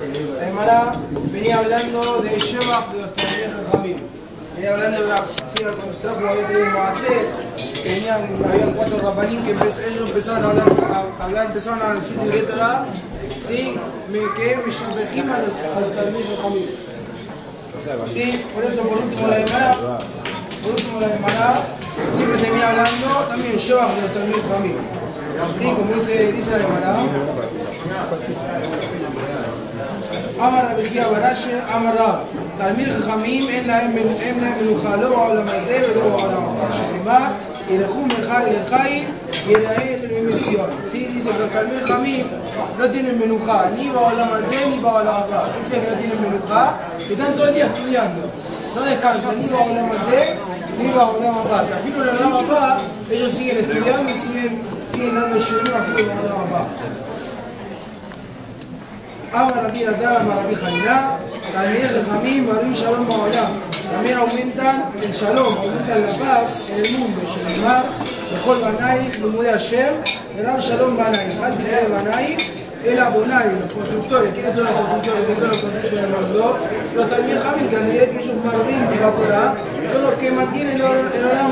La Gemara venía hablando de Shebach de los Talmud Jamim. Venía hablando de sí, trajo a veces un que venían, habían cuatro rapanín que ellos empezaban a hablar, empezaban a decir de Torah, sí, me, que me shapejim a los, a los. Sí, por eso por último la Gemara, por último la Gemara, siempre termina hablando también Shebach de los Talmud Jamim. Sí, como dice, dice la Gemara. אמר רבי חייא ברש"י, אמר רב, תלמיד חכמים אין להם אין להם מנוחה לא בעולם הזה ולא בעולם הבא, שנאמר, ילכו מחי לחי, יראה למציון. Sí, dice que los Talmud Jamim no tienen menuja ni בעולם הזה ni בעולם הבא. Dice que no tienen menuja, que están todo el día estudiando. No descansan ni בעולם הזה ni בעולם הבא. Que afilo en el עולם הבא, ellos siguen estudiando y siguen, siguen dando shiurim afilo en el עולם הבא. אמר רבי אלעזר, אמר רבי חנינא, תלמידי חכמים מראים שלום בעולם. También aumentan el shalom, aumentan la paz en el mundo, שנאמר, לכל בנייך לימודי השם, ורב שלום בנייך. אל תראה בנייך, אלא בונייך, los constructores. ¿Quiénes son los constructores? ¿Quiénes son los constructores del mundo? Los Talmid Jamim, que al nivel que ellos marvin y la Torah, son los que mantienen el Olam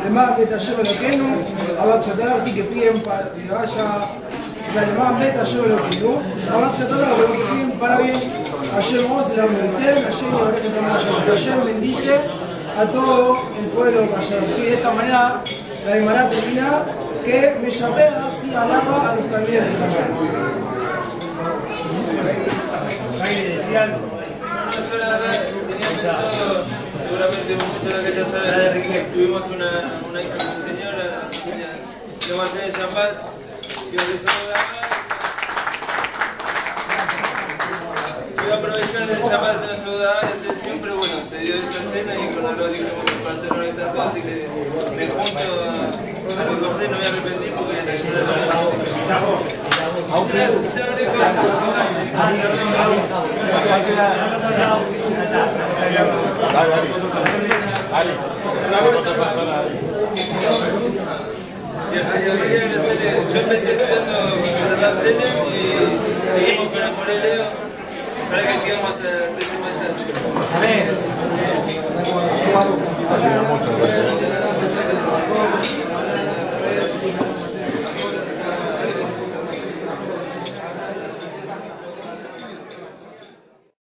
además Beta Yoba lo Kenu, Abachatar, así que piden para que vaya, o sea, además Beta Yoba lo Kenu, Abachatar, lo que piden para bien, ayer vos la bendición, ayer la oreja también, ayer bendice a todo el pueblo mayor. Sí, de esta manera la Gemara termina que me llamé así alaba a los talleres de Cayer seguramente mucho de que ya saben, tuvimos una, una hija de mi señora, así que voy a el os Voy a aprovechar del champán de la es siempre bueno, se dio esta cena y con lo dijimos que para hacer una estatua, así que me junto a, a los no me arrepentí porque ya Yo empecé estudiando para la cena y seguimos con el Leo para que sigamos hasta el último allá.